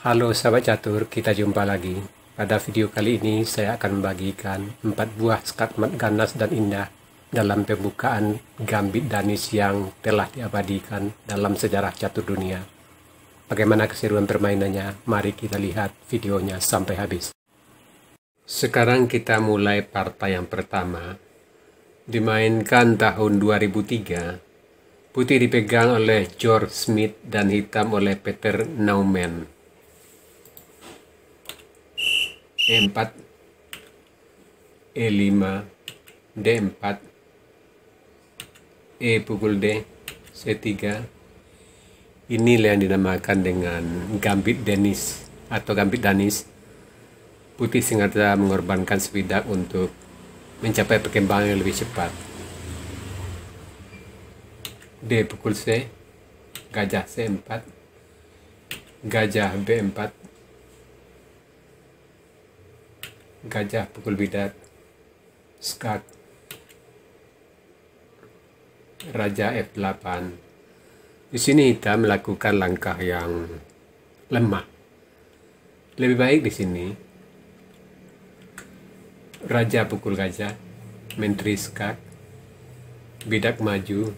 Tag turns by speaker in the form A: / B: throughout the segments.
A: Halo sahabat catur, kita jumpa lagi. Pada video kali ini saya akan membagikan 4 buah skakmat ganas dan indah dalam pembukaan gambit danis yang telah diabadikan dalam sejarah catur dunia. Bagaimana keseruan permainannya? Mari kita lihat videonya sampai habis. Sekarang kita mulai partai yang pertama. Dimainkan tahun 2003. Putih dipegang oleh George Smith dan hitam oleh Peter Naumann. E4 E5 D4 E pukul D C3 inilah yang dinamakan dengan gambit Denis atau gambit Danis. Putih sengaja mengorbankan sepidak untuk mencapai perkembangan yang lebih cepat. D pukul C gajah C4 gajah B4 gajah pukul bidat skak raja F8 di sini hitam melakukan langkah yang lemah. Lebih baik di sini raja pukul gajah menteri skak bidak maju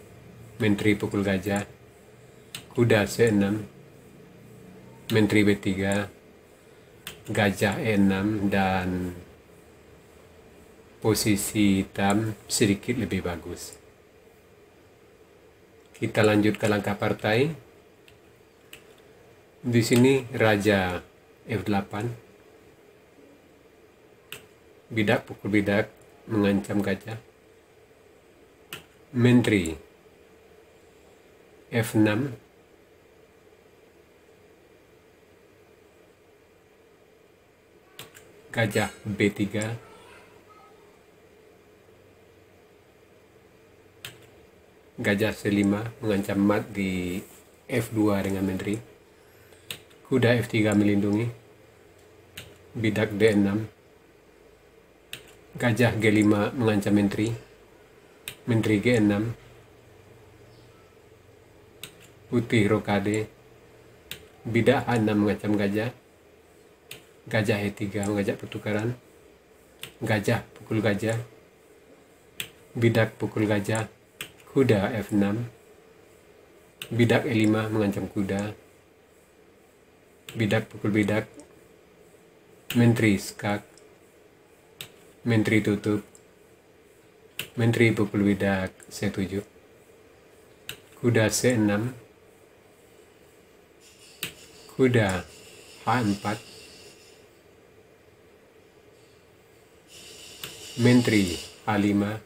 A: menteri pukul gajah kuda C6 menteri B3 gajah E6 dan posisi hitam sedikit lebih bagus. Kita lanjut ke langkah partai. Di sini raja F8. Bidak pukul bidak mengancam gajah. Menteri F6 gajah B3 gajah C5 mengancam mat di F2 dengan menteri kuda F3 melindungi. Bidak D6 gajah G5 mengancam menteri menteri G6 putih rokade. Bidak A6 mengancam gajah gajah E3 mengajak pertukaran. Gajah pukul gajah. Bidak pukul gajah. Kuda F6 bidak E5 mengancam kuda. Bidak pukul bidak. Menteri skak. Menteri tutup. Menteri pukul bidak C7 kuda C6 kuda H4 Menteri A5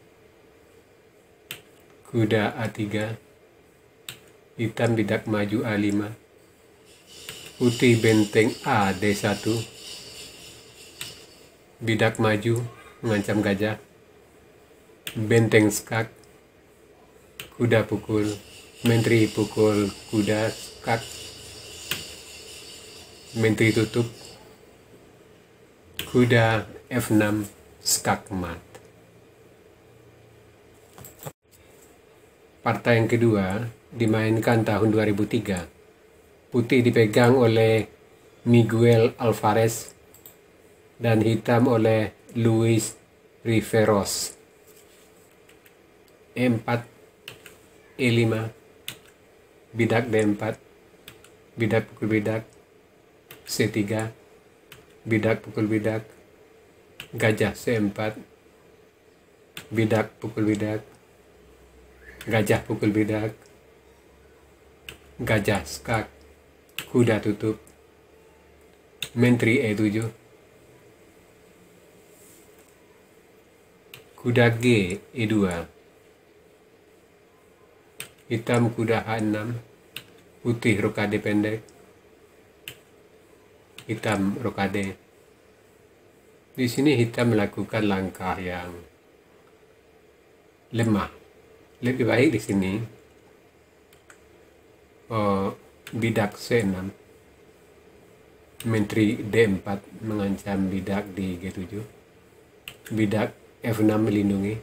A: Kuda A3 Hitam bidak maju A5 Putih benteng A D1 Bidak maju mengancam gajah Benteng skak Kuda pukul Menteri pukul kuda skak Menteri tutup Kuda F6 skakmat. Partai yang kedua dimainkan tahun 2003. Putih dipegang oleh Miguel Alvarez dan hitam oleh Luis Riveros. E4, E5, bidak D4, bidak pukul bidak, C3, bidak pukul bidak, gajah C4 bidak pukul bidak. Gajah pukul bidak. Gajah skak. Kuda tutup. Menteri E7 kuda G E2 hitam kuda H6 putih rokade pendek. Hitam rokade di sini hitam melakukan langkah yang lemah. Lebih baik di sini oh, bidak C6 menteri D4 mengancam bidak di G7 bidak F6 melindungi.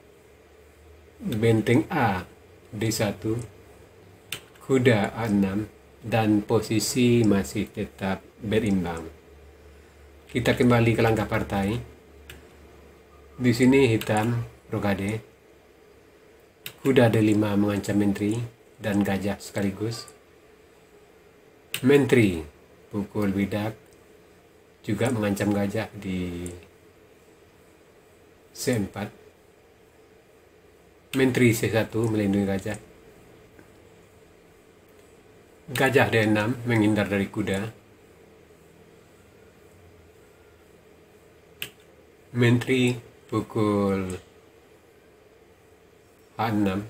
A: Benteng A D1 kuda A6 dan posisi masih tetap berimbang. Kita kembali ke langkah partai. Di sini hitam rokade. Kuda D5 mengancam menteri dan gajah sekaligus. Menteri pukul bidak juga mengancam gajah di C4. Menteri C1 melindungi gajah. Gajah D6 menghindar dari kuda. Menteri pukul A6.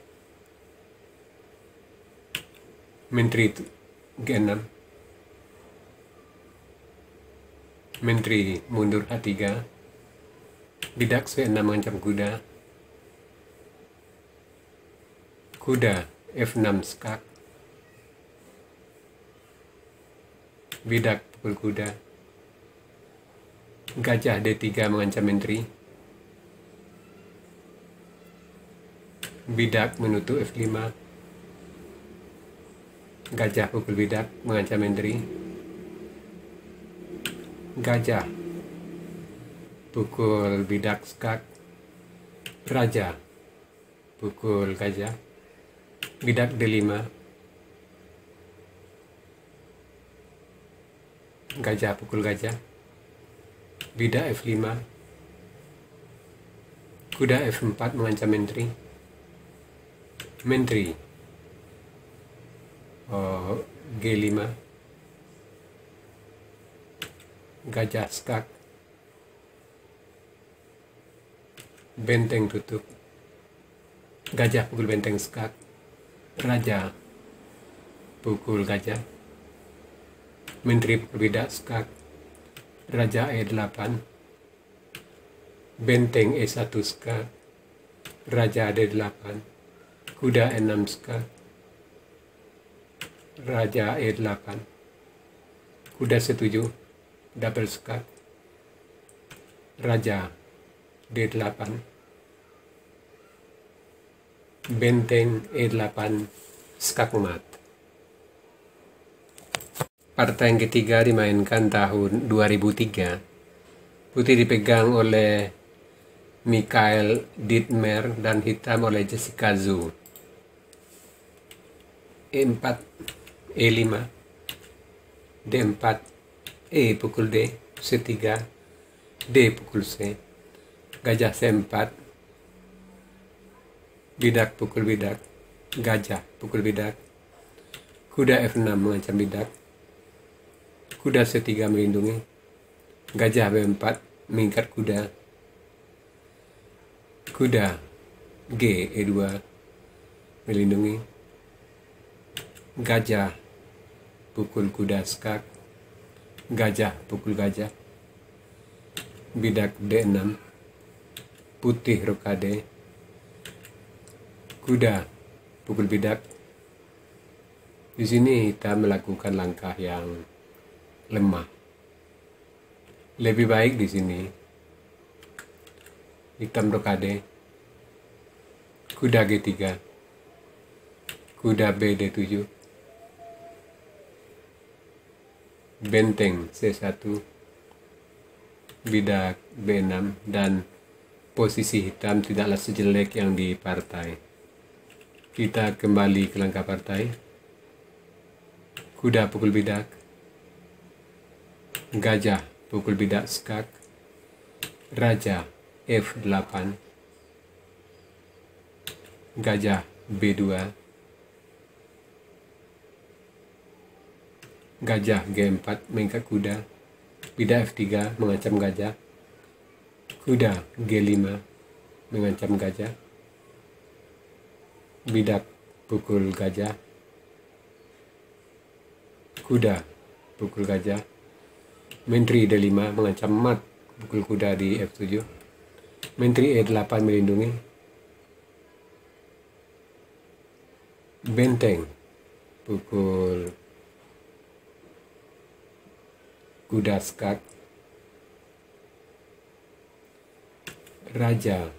A: Menteri G6. Menteri mundur H3. Bidak C6 mengancam kuda. Kuda F6 skak. Bidak pukul kuda. Gajah D3 mengancam menteri. Bidak menutup F5. Gajah pukul bidak mengancam menteri. Gajah pukul bidak skak. Raja pukul gajah. Bidak D5 gajah pukul gajah bida F5 kuda F4 mengancam menteri menteri oh, G5 gajah skak. Benteng tutup. Gajah pukul benteng skak. Raja pukul gajah. Menteri Berbeda Skak Raja E8 Benteng E1 Skak Raja D8 Kuda E6 Skak Raja E8 Kuda C7 Double Skak Raja D8 Benteng E8 Skak Mat Partai yang ketiga dimainkan tahun 2003. Putih dipegang oleh Mikael Dittmer dan hitam oleh Jessica Zhu. E4, E5, D4, E pukul D, C3, D pukul C, gajah C4, bidak pukul bidak, gajah pukul bidak, kuda F6 mengancam bidak, Kuda C3 melindungi. Gajah B4 mengikat kuda. Kuda G E2 melindungi. Gajah pukul kuda skak. Gajah pukul gajah. Bidak D6. Putih rokade. Kuda pukul bidak. Di sini kita melakukan langkah yang lemah. Lebih baik di sini. Hitam rokade. Kuda G3. Kuda BD7. Benteng C1. Bidak B6 dan posisi hitam tidaklah sejelek yang di partai. Kita kembali ke langkah partai. Kuda pukul bidak Gajah pukul bidak skak Raja F8 Gajah B2 Gajah G4 mengikat kuda. Bidak F3 mengancam gajah. Kuda G5 mengancam gajah. Bidak pukul gajah. Kuda pukul gajah Menteri D5 mengancam mat pukul kuda di F7. Menteri E8 melindungi. Benteng pukul kuda skak. Raja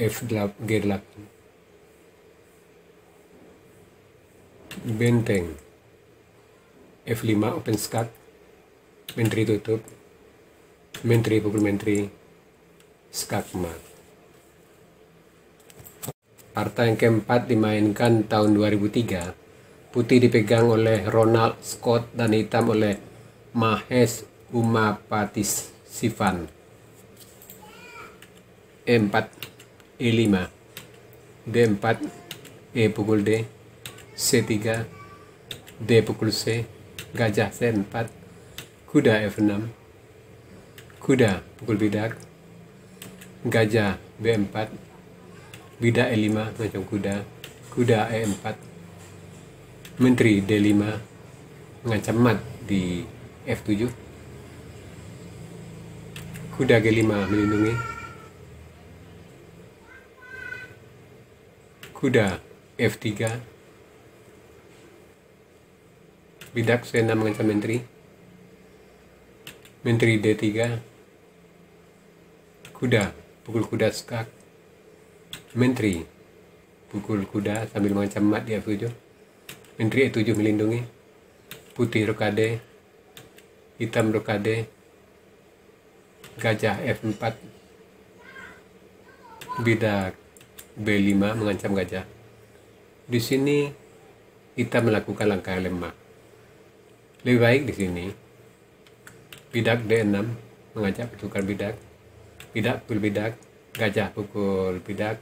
A: F8 G8 benteng. F5 open skak menteri tutup. Menteri pukul menteri skak mat Partai yang keempat dimainkan tahun 2003. Putih dipegang oleh Ronald Scott dan hitam oleh Mahesh Umapatis Sivan. E4, E5, D4, E pukul D, C3, D pukul C, gajah C4, kuda F6, kuda pukul bidak, gajah B4, Bida E5 macam kuda kuda E4 menteri D5 mengancam mat di F7 kuda G5 melindungi. Kuda F3 bidak C6 mengancam menteri. Menteri D3 kuda pukul kuda skak. Menteri pukul kuda sambil mengancam mat di F7 Menteri E7 melindungi. Putih rokade hitam rokade gajah F4 bidak B5 mengancam gajah. Di sini kita melakukan langkah lemah lebih baik di sini bidak D6 mengajak bertukar bidak bidak pukul bidak gajah pukul bidak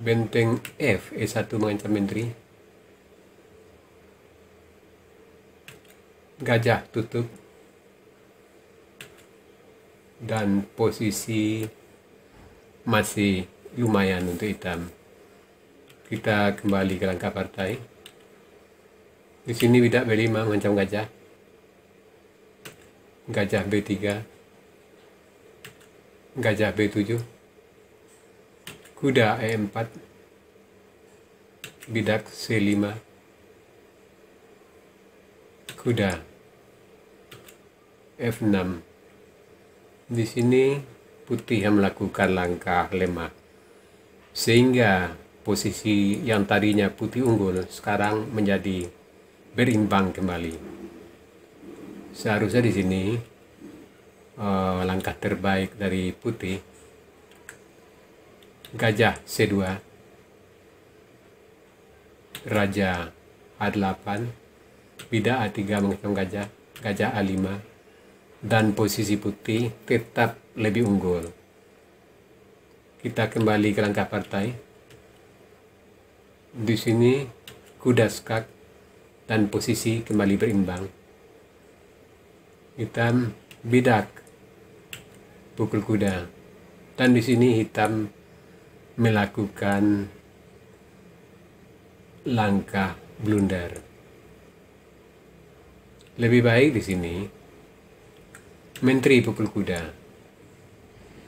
A: Benteng F E1 mengancam menteri Gajah tutup dan posisi masih lumayan untuk hitam. Kita kembali ke langkah partai. Di sini bidak B5 mengancam gajah. Gajah B3. Gajah B7 kuda E4 bidak C5 kuda F6 di sini putih yang melakukan langkah lemah. Sehingga posisi yang tadinya putih unggul sekarang menjadi berimbang kembali. Seharusnya di sini uh, langkah terbaik dari putih Gajah C2 Raja A8 Bida A3 menghitung gajah Gajah A5 dan posisi putih tetap lebih unggul. Kita kembali ke langkah partai. Di sini kuda skak dan posisi kembali berimbang. Hitam bidak pukul kuda. Dan di sini hitam melakukan langkah blunder. Lebih baik di sini menteri pukul kuda,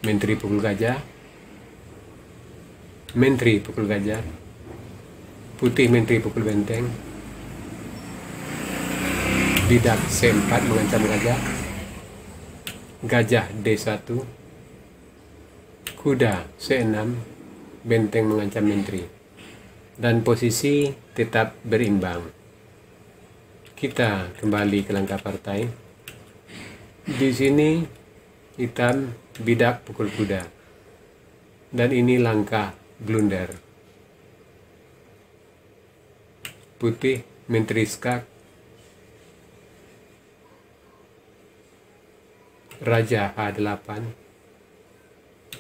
A: menteri pukul gajah, menteri pukul gajah, putih menteri pukul benteng, bidak C4 mengancam gajah, gajah D1, kuda C6 benteng mengancam menteri dan posisi tetap berimbang. Kita kembali ke langkah partai. Di sini hitam bidak pukul kuda. Dan ini langkah blunder. Putih menteri skak. Raja H8.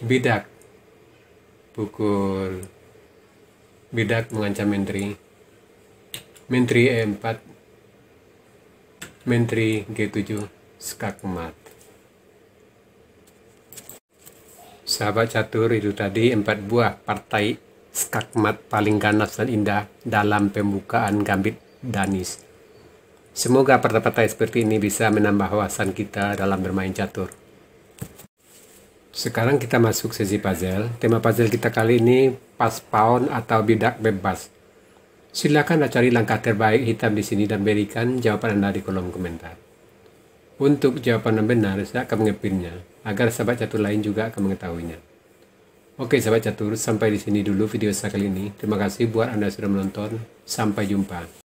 A: Bidak. Pukul. Bidak mengancam menteri. Menteri E4 menteri G7 skakmat sahabat catur itu tadi empat buah partai skakmat paling ganas dan indah dalam pembukaan gambit danis semoga partai-partai seperti ini bisa menambah wawasan kita dalam bermain catur sekarang kita masuk sesi puzzle. Tema puzzle kita kali ini pas pound atau bidak bebas. Silakan cari langkah terbaik hitam di sini dan berikan jawaban Anda di kolom komentar. Untuk jawaban yang benar, saya akan mengepinnya agar sahabat catur lain juga akan mengetahuinya. Oke sahabat catur, sampai di sini dulu video saya kali ini. Terima kasih buat Anda sudah menonton. Sampai jumpa.